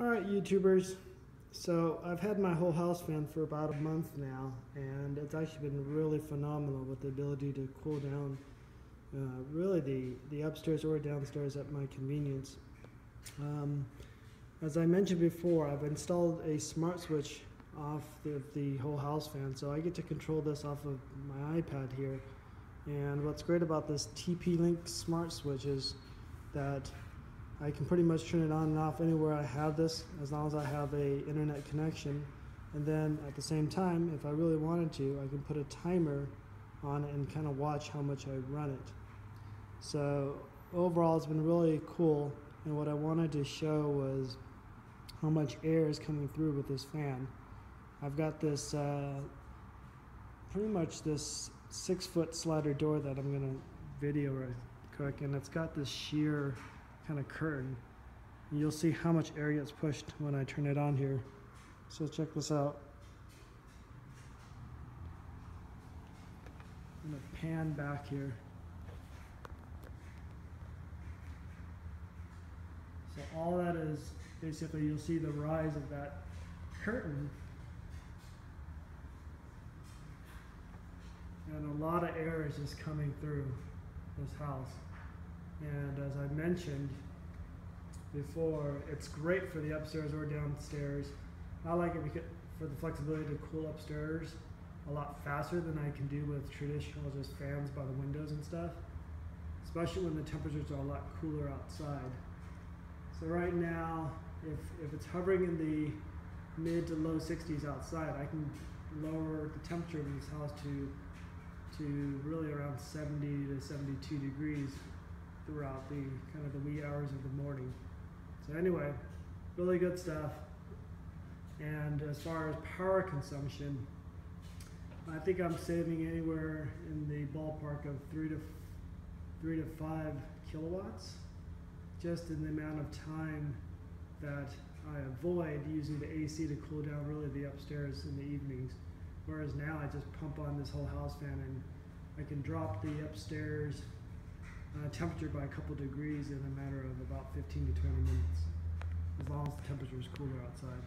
All right, YouTubers. So I've had my whole house fan for about a month now, and it's actually been really phenomenal with the ability to cool down uh, really the, the upstairs or downstairs at my convenience. Um, as I mentioned before, I've installed a smart switch off the, the whole house fan, so I get to control this off of my iPad here. And what's great about this TP-Link smart switch is that I can pretty much turn it on and off anywhere I have this as long as I have a internet connection. And then at the same time, if I really wanted to, I can put a timer on it and kind of watch how much I run it. So overall, it's been really cool. And what I wanted to show was how much air is coming through with this fan. I've got this uh, pretty much this six foot slider door that I'm gonna video right quick, and it's got this sheer kind of curtain. You'll see how much air gets pushed when I turn it on here. So check this out. I'm gonna pan back here. So all that is basically you'll see the rise of that curtain and a lot of air is just coming through this house. As I mentioned before, it's great for the upstairs or downstairs. I like it because for the flexibility to cool upstairs a lot faster than I can do with traditional just fans by the windows and stuff. Especially when the temperatures are a lot cooler outside. So right now, if, if it's hovering in the mid to low 60s outside, I can lower the temperature of this house to to really around 70 to 72 degrees throughout the kind of the wee hours of the morning. So anyway, really good stuff. And as far as power consumption, I think I'm saving anywhere in the ballpark of three to three to five kilowatts, just in the amount of time that I avoid using the AC to cool down really the upstairs in the evenings. Whereas now I just pump on this whole house fan and I can drop the upstairs uh, temperature by a couple degrees in a matter of about 15 to 20 minutes, as long as the temperature is cooler outside.